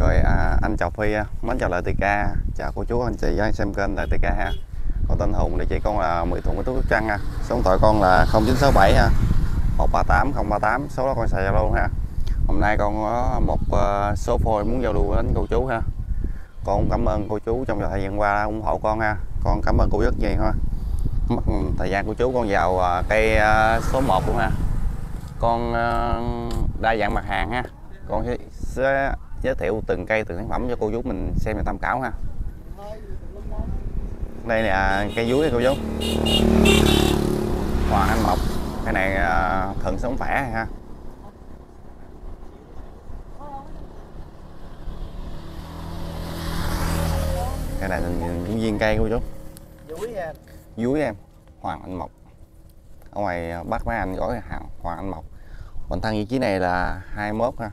Rồi à, anh chào Phi, mến chào lại TK, chào cô chú anh chị đang xem kênh lại TK ha. Con tên Hùng, địa chỉ con là Mỹ Thuận của Tú Trăng ha. Số điện thoại con là 0967 ha. 138 038, số đó con xài Zalo ha. Hôm nay con có một ờ, số phôi muốn giao lưu đến cô chú ha. Con cũng cảm ơn cô chú trong thời gian qua ủng hộ con ha. Con cảm ơn cô rất nhiều ha. Mất thời gian của chú con vào ờ, cây ờ, số 1 luôn ha. Con đa dạng mặt hàng ha. Con sẽ- giới thiệu từng cây từng sản phẩm cho cô chú mình xem và tham khảo ha. Đây là cây dúi cô chú. Hoàng Anh Mộc cái này à, thận sống khỏe ha? Cái này là những viên cây cô chú. Dúi em. Hoàng Anh Mộc. Ở ngoài Bắc mấy anh gói hàng Hoàng Anh Mộc. Còn thân vị trí này là 21 ha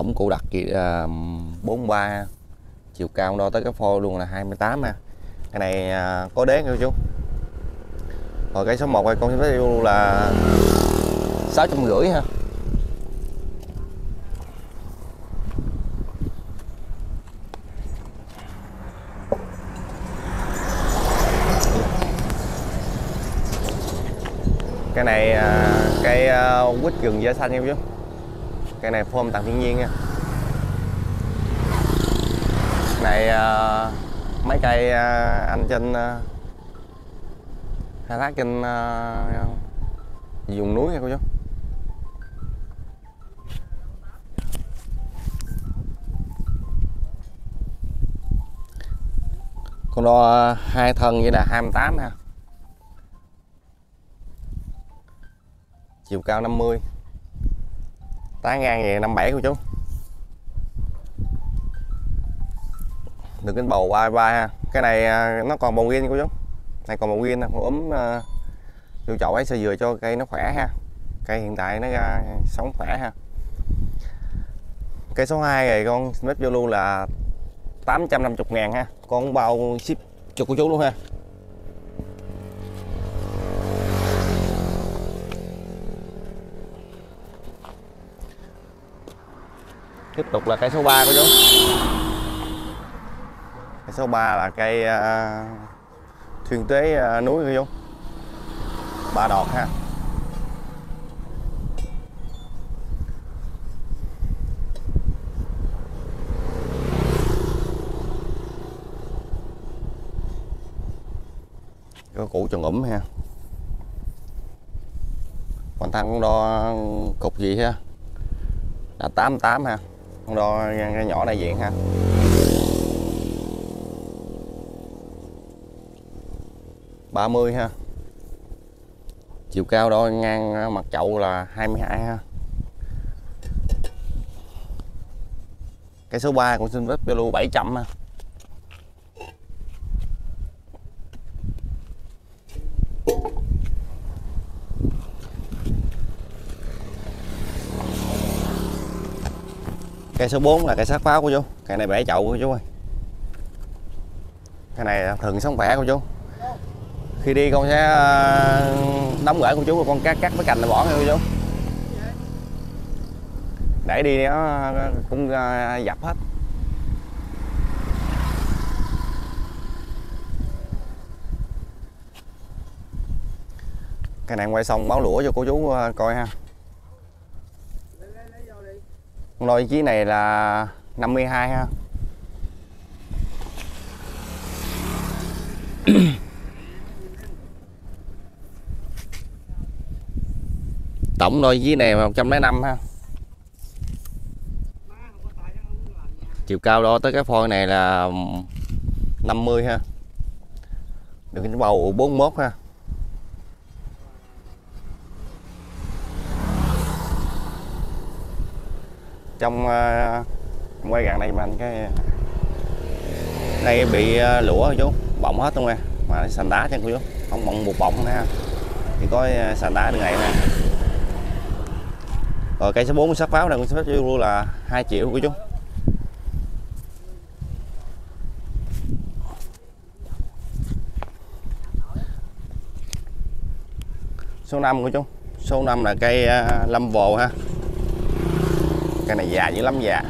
tổng cụ đặt gì là 43 chiều cao đo tới cái phôi luôn là 28 ha. Cái này à, có đế cô chú. Rồi cái số 1 này con sẽ yêu là 650 ha. Cái này à, cái à, quýt gừng da xanh em chứ cây này form tặng thiên nhiên nha. Này uh, mấy cây uh, anh trên à, khai thác trên uh, vùng núi nha cô chú. Con đo hai thân vậy là 28 ha. Chiều cao 50 tá ngang vậy 57 của chú. Đừng cái bầu ba ba ha. Cái này à, nó còn bầu nguyên của chú. Này còn bầu nguyên nè còn ốm à, vô chậu ấy sơ vừa cho cây nó khỏe ha. Cây hiện tại nó ra sống khỏe ha. Cây số 2 này con mét vô luôn là 850 ngàn ha. Con bao ship cho cô chú luôn ha. Tiếp tục là cây số 3 của chú. Cây số 3 là cây uh, thuyền tế uh, à, núi của chú. Ba đọt ha. Có củ tròn ủm ha. Còn thằng đo cục gì ha? Là 88 ha con đo cái nhỏ đại diện ha. ba mươi ha. Chiều cao đo ngang ờ, mặt chậu là 22 ha. Cái số 3 của xin vết bảy 700 ha. Cây số 4 là cây sát pháo của chú. Cây này bể chậu của chú ơi. Cây này thường sống khỏe của chú. Khi đi con sẽ à, đóng gửi của chú con cắt cắt với cành là bỏ nha cô chú. Để đi nó à, cũng à, dập hết. Cái này quay xong báo lũa cho cô chú coi ha con đôi chí này là 52 ha. Tổng đôi chí này 105 ha. Chiều cao đo tới cái phôi này là 50 ha. Được cái bầu 41 ha. Trong uh, quay gần đây mà anh cái đây bị ờ, uh, lũa chú bọng hết luôn nè mà sàn đá chứ chú không bọng một bọng nữa ha chỉ có uh, sàn đá đường này nè. Rồi cây số 4 sắc pháo này cũng sẽ luôn là 2 triệu của chú. Số 5 của chú. Số 5 là cây uh, lâm vồ ha cây này già dữ lắm già.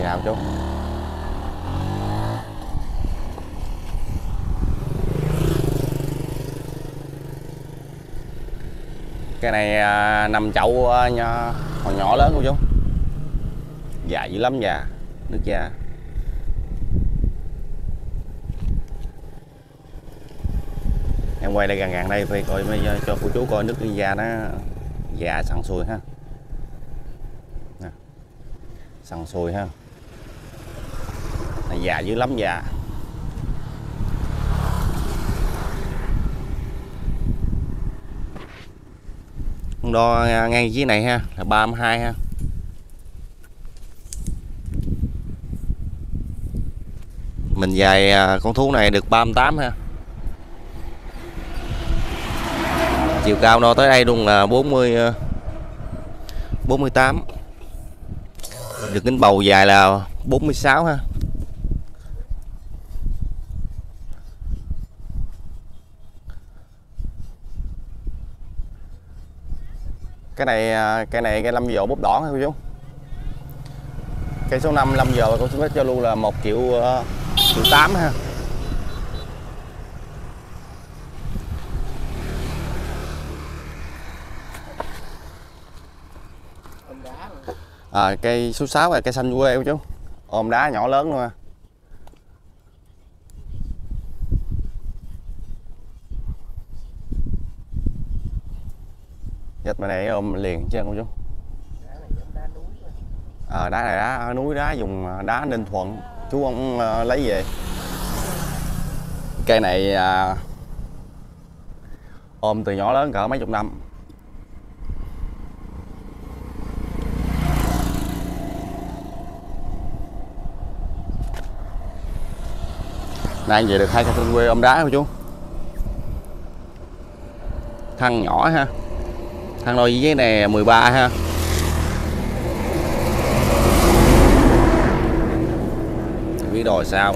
Già chú cái này à, nằm chậu à, nhỏ, hồi nhỏ lớn của chú. Già dữ lắm già nước da. Em quay lại gần gần đây phải coi mới cho cô chú coi nước da nó già sẵn sùi ha Nè sẵn sùi ha. Này, già dữ lắm già. Đo ngang dưới này ha, là 32 ha. Mình dài à, con thú này được 38 ha. Chiều cao đo tới đây luôn là 40 48 được kính bầu dài là 46 ha. Cái này à, cái này cái 5 giờ bút đỏ hay cô chú. Cây số 5 lâm dồ cô chú cho luôn là 1 triệu uh, triệu 8 ha. À, cây số 6 là cây xanh quê của chú. Ôm đá nhỏ lớn luôn à. ha dịch mà này ôm liền chứ không chú. À, đá này đá núi đá dùng ờ, đá ninh thuận. Chú ông uh, lấy về. Cây này uh, ôm từ nhỏ lớn cỡ mấy chục năm. Nay về được hai cây tinh quê ôm đá không chú? Thân nhỏ ha. Thân đôi với này 13 ha. Biết đòi sao.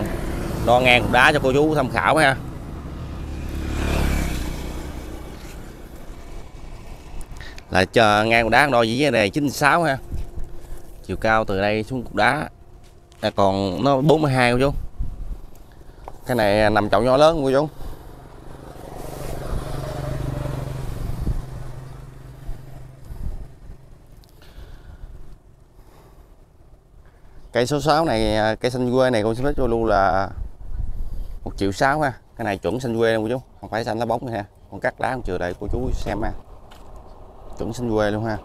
Đo ngang cục đá cho cô chú tham khảo ha. Là chờ ngang cục đá đo với này 96 ha. Chiều cao từ đây xuống cục đá. À, còn nó 42 cô chú? Cái này nằm chậu nhỏ lớn của chú cây số 6 này, cây xanh quê này con xin phép cho luôn là một triệu sáu ha. Cái này chuẩn xanh quê luôn chú không phải xanh lá bóng nữa ha. Con cắt đá không chừa đây cô chú xem ha. Chuẩn xanh quê luôn ha.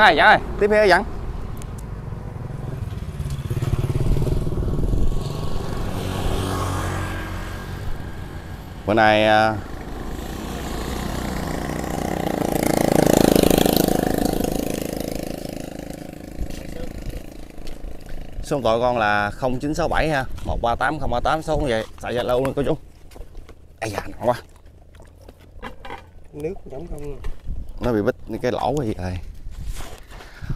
Dẫn ơi dẫn ơi. Tiếp theo dẫn bữa nay à, số điện thoại con là 0967 ha. 138 038 số vậy. Xài Zalo luôn cô chú. Ai da nặng quá. Nước giống không. Nó bị bít cái lỗ gì rồi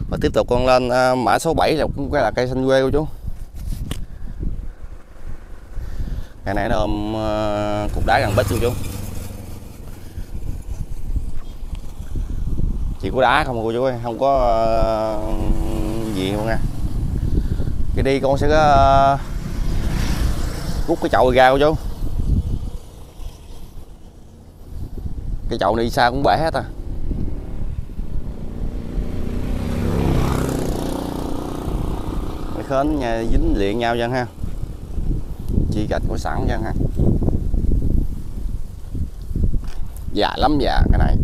và tiếp tục con lên uh, mã số 7 là cũng là cây xanh quê của chú. Ngày nãy nó ôm uh, cục đá gần bít luôn chú. Chỉ có đá không cô chú ơi không có uh, gì không nha. Cái đi con sẽ uh, rút cái chậu ra cô chú. Cái chậu này xa cũng bể hết à. Khến nha dính liền nhau dân ha. Chi gạch của sẵn dân ha. Dạ lắm dạ cái này.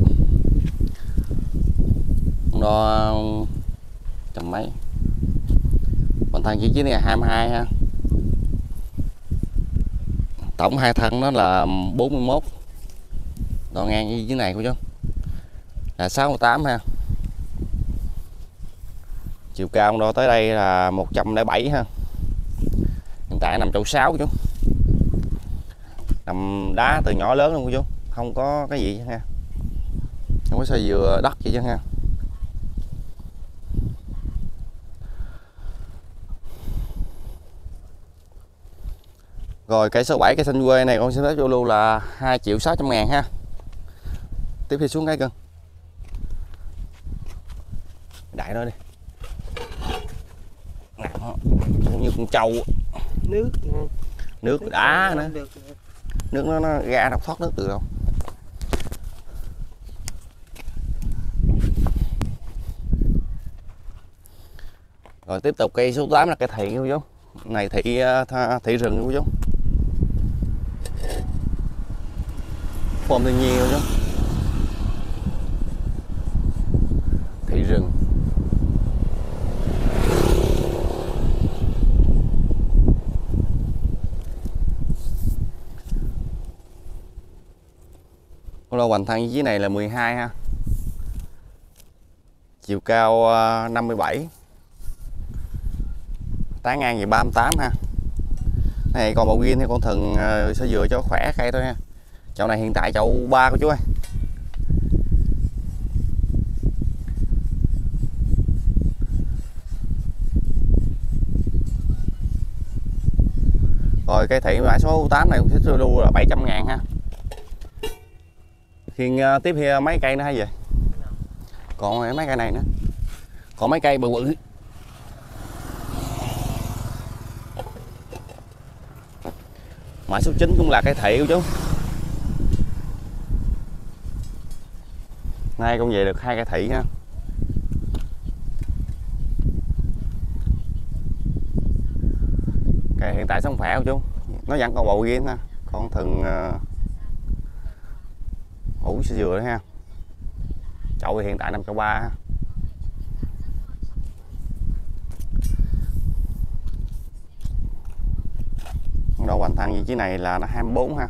Đo trăm mấy? Còn thân chi chiếc này 22 ha. Tổng hai thân nó là 41 đo ngang như thế này của chú. Là 68 ha chiều cao ông đo tới đây là 107 ha. Hiện tại nằm chỗ 6 chú. Nằm đá từ nhỏ lớn luôn chú không có cái gì nha, không có xây dừa đất gì chứ nha. Rồi cây số 7 cây xanh quê này con xin phép vô lưu là 2 triệu 600 ngàn ha. Tiếp theo xuống cái cưng Đại nó đi nặng như con trâu nước. Nước đá nữa. nước nó, nó ra đâu thoát nước được đâu. Rồi tiếp tục cây số 8 là cây thị cô chú này thị tha- thị rừng cô chú form thiên nhiên cô chú thị rừng lô hoành thân dưới này là 12 ha. Chiều cao à, 57 tán ngang gì 38 ha. Này, còn bộ ghiên thì con thần à, sẽ vừa cho khỏe khay thôi ha. Chậu này hiện tại chậu ba của chú ơi. Rồi cây thị mã số 8 này cũng sẽ lưu là 700 ngàn ha. Khiên à, tiếp theo mấy cây nữa hay vậy, còn mấy cây này nữa. Còn mấy cây bự bự. Mã số 9 cũng là cây thị của chú nay con về được hai cây thị ha cây hiện tại sống khỏe của chú? Nó vẫn còn bầu riêng ha con thường uh, ủ sữa dừa đó ha. Chậu hiện tại nằm chậu ba ha. độ hoành thăng, vị trí này là nó 24 ha.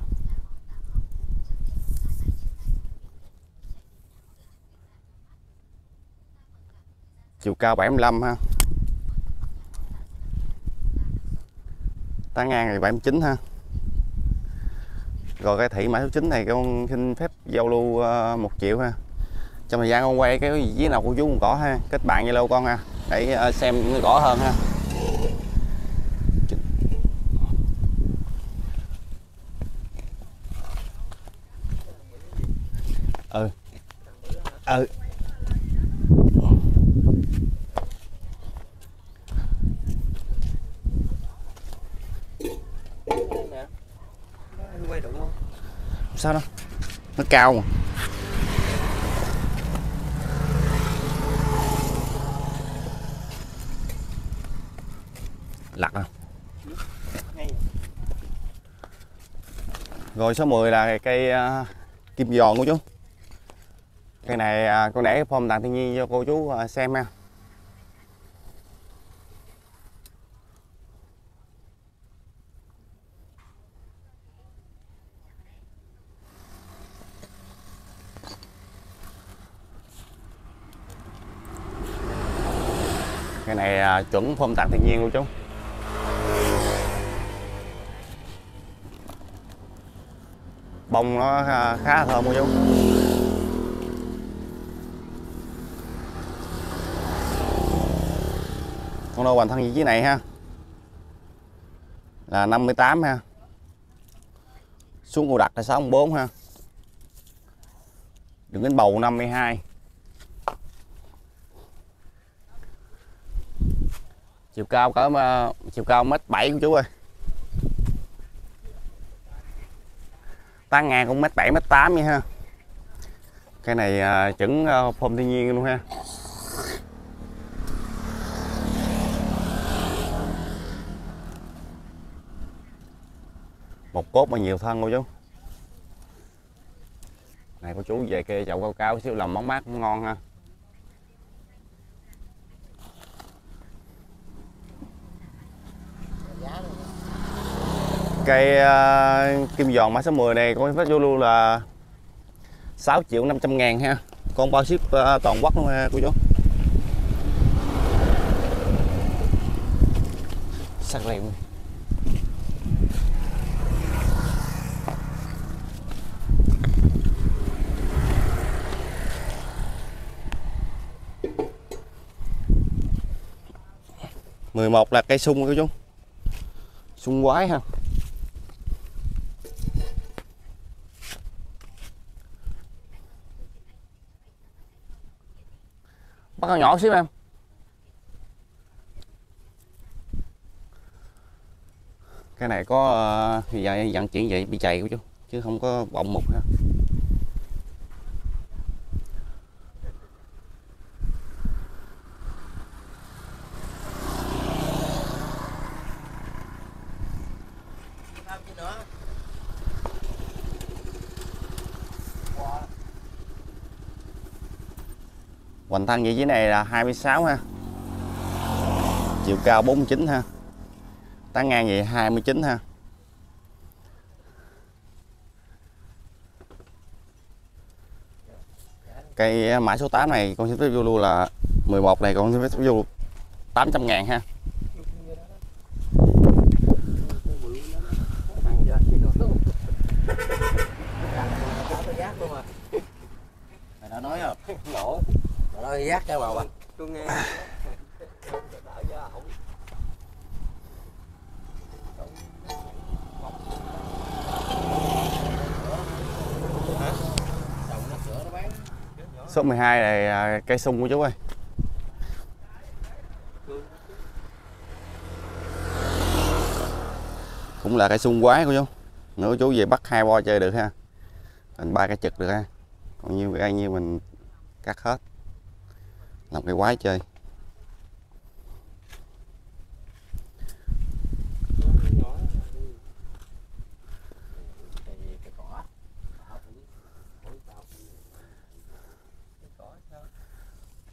Chiều cao 75 ha. Tán ngang thì 79 ha rồi cái thị mã số 9 này con xin phép giao lưu ờ, một triệu ha. Trong thời gian con quay cái gì nào của chú cũng có ha. Kết bạn zalo con ha. Để ờ, xem nó rõ hơn ha. Ừ. Ừ nè quay đủ không sao đâu? Nó cao mà. Lặt không à? rồi số 10 là cây uh, kim giòn của chú. Cây này uh, con để form tặng thiên nhiên cho cô chú uh, xem ha. Cái chuẩn phong tạc thiên nhiên luôn chú. Bông nó à, khá là thơm luôn chú. Con đâu hoàn thân vị trí này ha, là 58 ha. Xuống cô đặt là 64 ha. Đường đến bầu 52 chiều cao cỡ chiều cao mét bảy của chú ơi. Tán ngang cũng mét bảy mét tám vậy ha. Cái này à, chuẩn à, form thiên nhiên luôn ha. Một cốt mà nhiều thân cô chú. Này cô chú về kia chậu cao cao xíu làm món mát cũng ngon ha. Cây uh, ờ, kim giòn mã số 10 này con phát vô luôn là 6 triệu 500 ngàn ha. Con bao ship uh, toàn quốc luôn ha cô chú. Sắc liền mười một là cây sung cô chú. Sung quái ha. Con nhỏ xíu em. Cái này có uh, dặn, dặn chuyển vậy bị chày của chú chứ không có bọng mục ha. Hoành thân vị trí này là 26 ha. Chiều cao 49 ha. Tán ngang vậy 29 ha. Cây mã số 8 này con xin phép vô luôn là 11 này con xin phép vô 800 ngàn ha. Nói không Nổ. Nói giác cho bà bà Tôi nghe. Nó nó số 12 này à, cây sung của chú ơi. Cũng là cây sung quái của chú. Nữa chú về bắt hai bo chơi được ha. Thành ba cái trực được ha. Còn nhiêu cây nhiêu mình cắt hết làm cái quái chơi.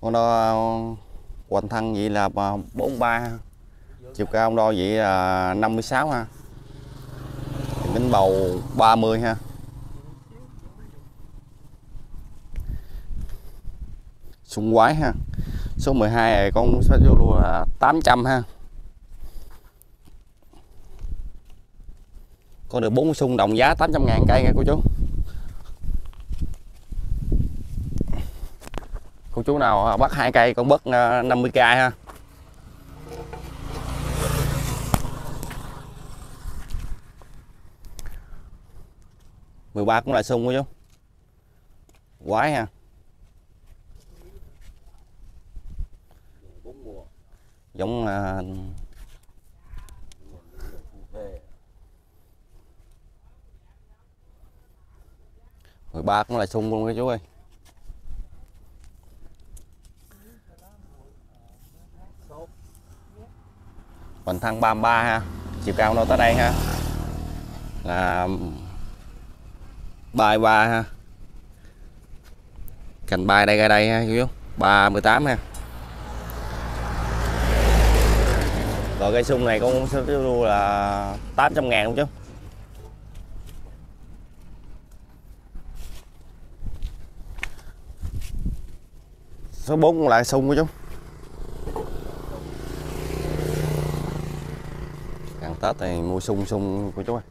Con đo hoành thân vậy là 43 chiều cao ông đo vậy là 56 ha. Bánh bầu 30 ha. Súng quái ha. Số 12 này con sẽ vô luôn là 800 ha. Con được 4 sung đồng giá 800 ngàn cây nha cô chú. Cô chú nào bắt hai cây con bớt à, 50 cây ha. mười ba cũng là sung cô chú. Quái ha. Giống à, về mười ba cũng là sung luôn cái chú ơi. Hoành thăng 33 ha chiều cao nó tới đây ha. Là 33 ha. Cành bài đây ra đây ha chú. 38 ha. Ờ, rồi cây sung này con sẽ luôn là 800 ngàn không chứ. Số 4 lại sung của chú. Càng Tết thì mua sung sung của chú ơi.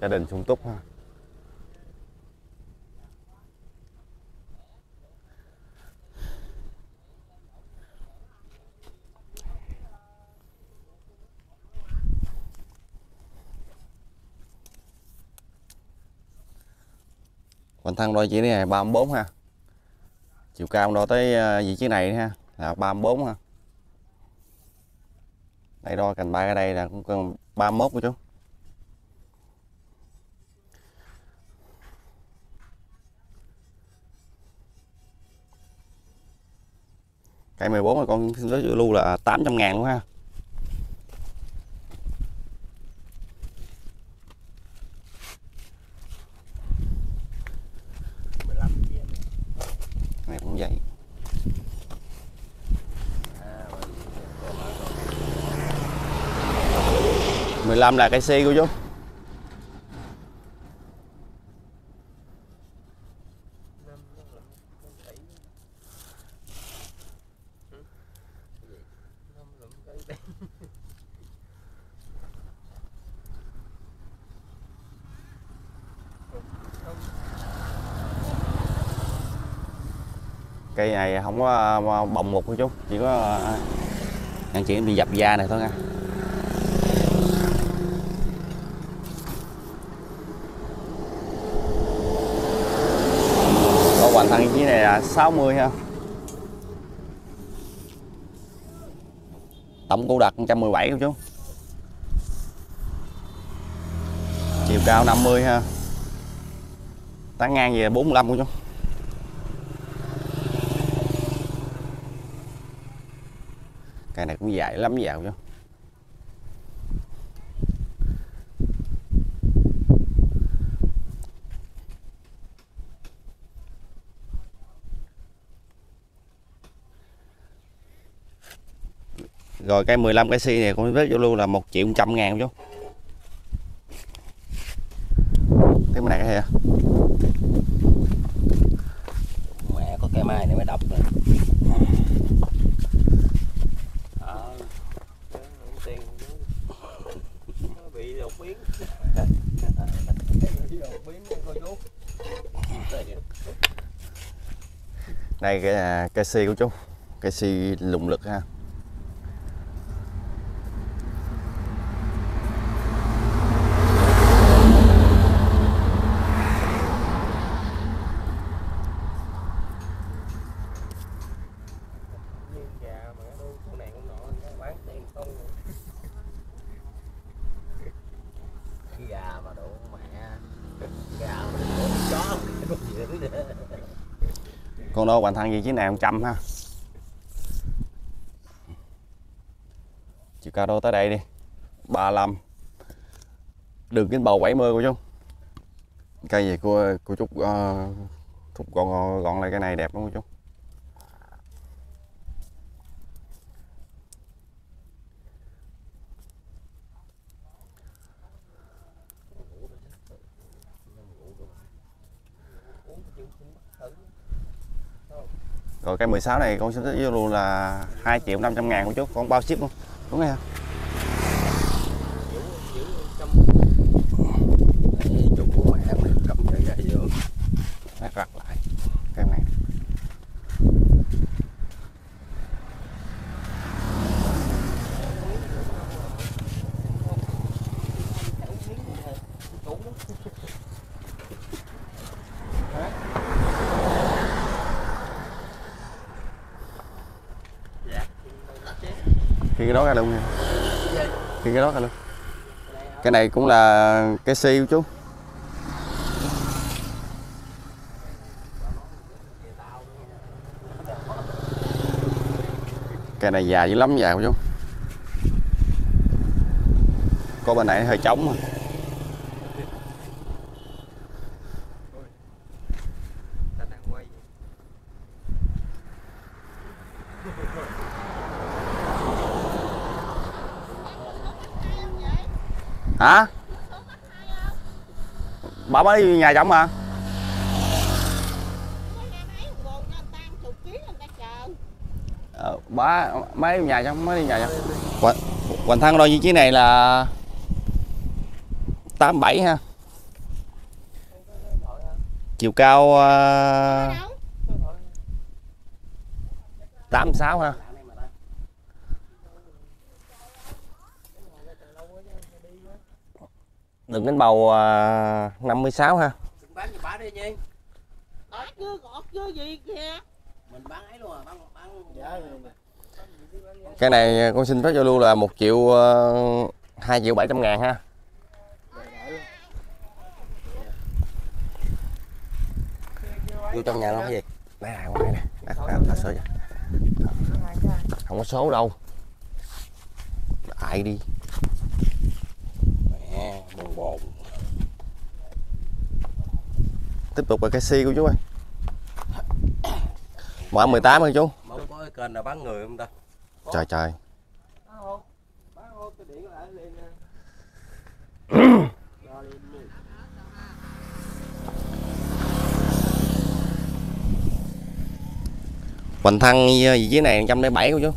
Gia đình sung túc ha. Mình thân đôi chỉ này 34 ha. Chiều cao đo tới à, vị trí này ha, là 34 ha. Đây đo cành bay ở đây là cũng cần 31 của chú. Cây 14 là con nói lưu là 800 ngàn luôn ha. làm là cây si của chú. Cây này không có à, bồng một của chú, chỉ có à, nhận chuyển bị dập da này thôi nha. Thành cái này là 60 ha. Tổng cô đặt 117 cô chú. Chiều cao 50 ha. Tán ngang về 45 cô chú. Cây này cũng dài lắm vào chứ rồi cây 15 cây si này con biết vô luôn là một triệu trăm ngàn chú cái này cái à? mẹ có cây mai này mới rồi Ờ. Chú đây cái à, cây si của chú. Cây si lùng lực ha nhưng già mà nó đu con này con nọ nó bán tiền không gà mà độ mẹ gà mà độ chó nó dữ nữa con đô hoàn thân vị trí này 100 ha. Chiều cao đô tới đây đi. 35 đường kính bầu 70 cô chú. Cây gì của cô chú ờ, uh, thúc gọn gọn lại cái này đẹp lắm cô chú? Rồi cây 16 này con xin với luôn là 2 triệu 500 ngàn của chú con bao ship luôn. Đúng không Ê, chủ của mẹ mình cầm cái gậy vô Lát rặt lại cái này khi cái đó ra luôn nha. Khi cái đó ra luôn. Cái này cũng là cái siêu chú. Cây này già dữ lắm già chú. Có bên này hơi trống mà. ta đang quay hả? Bà mới đi nhà chồng hả? Ờ, bà mới đi nhà chồng mới đi nhà chồng. Hoành, hoành thăng đôi vị trí này là 87 ha. Chiều cao ờ, uh, 86 ha. Đừng đến bầu uh, 56 ha. Bán cho bà đi nhi. Gọt chưa, gọt chưa gì kìa. Mình bán ấy luôn à bán bán giá cái này con xin phép cho luôn là 1 triệu uh, 2 triệu 700 ngàn ha. Vô trong nhà nó cái gì? Đây này ngoài này đặt đặt đặt số vậy. không có số đâu. Đại đi mẹ bồn bồn. Tiếp tục là cái si của chú ơi. Mở 18 ơi chú. Mong có cái kênh nào bán người không ta? Trời trời. Luôn. hoành thăng vị trí này 107 của chú.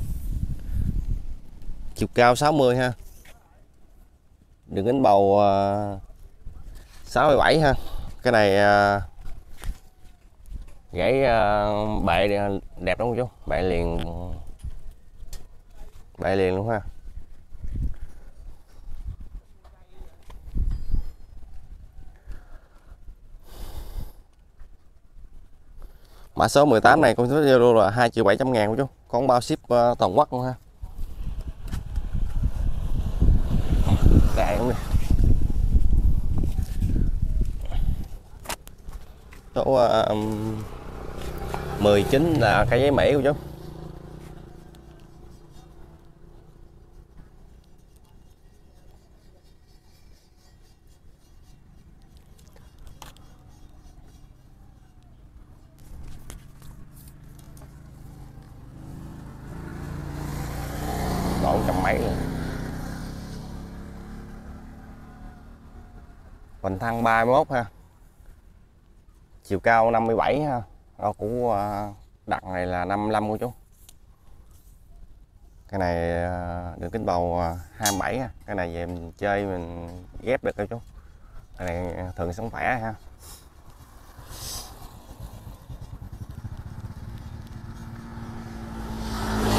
Chiều cao 60 ha đường kính bầu ờ, 67 ha. Cái này ờ, gãy ờ, bệ đẹp đúng không chú. Bệ liền bệ liền luôn ha. Mã số 18 này con số zalo là 2 triệu 700 ngàn chú. Con bao ship toàn quốc luôn ha. Cạn nè số uh, 19 là cây giấy mỹ của chú đoạn trăm mấy luôn Hoành thăng 31 ha. Chiều cao 57 ha. Đó của à, đặt này là 55 của chú. Cái này à, đường kính bầu à, 27 ha. Cái này về mình chơi mình ghép được thôi chú. Cái này à, thường sống khỏe ha.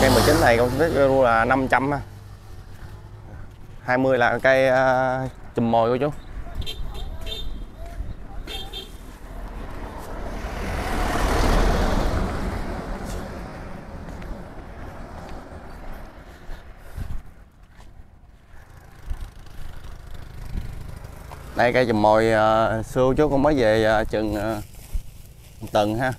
Cây 19 này con thích là 500 ha. 20 là cây uh, chùm mồi của chú. Đây cây chùm mồi uh, xưa chú con mới về uh, chừng uh, tuần ha.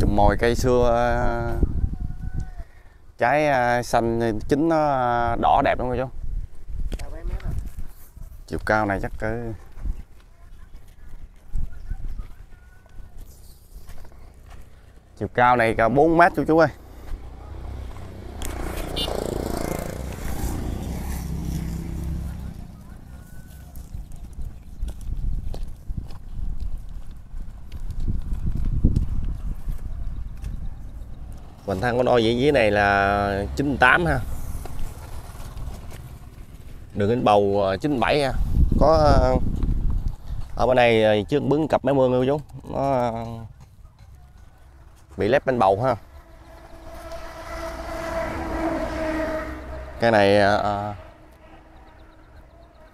Chùm mồi cây xưa uh, trái uh, xanh chín nó uh, đỏ đẹp đúng không chú. Chiều cao này chắc cỡ chiều cao này cả 4 mét chú chú ơi. Vành thăng của đôi vị dưới này là 98 ha. Đường kính bầu ờ, 97 ha. Có ờ, ở bên này ờ, trước bứng cặp máy mương luôn chú. Nó bị lép bên bầu ha. Cái này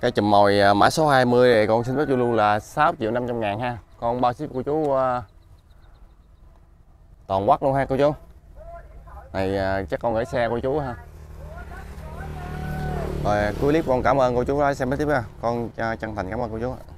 cái chùm mồi mã số 20 này con xin phép chú luôn là 6 triệu 500 ngàn ha. Con bao ship của chú toàn quốc luôn ha cô chú này à, chắc con gửi xe của chú ha. Rồi, cuối clip con cảm ơn cô chú đã xem tiếp nha con à, chân thành cảm ơn cô chú ạ.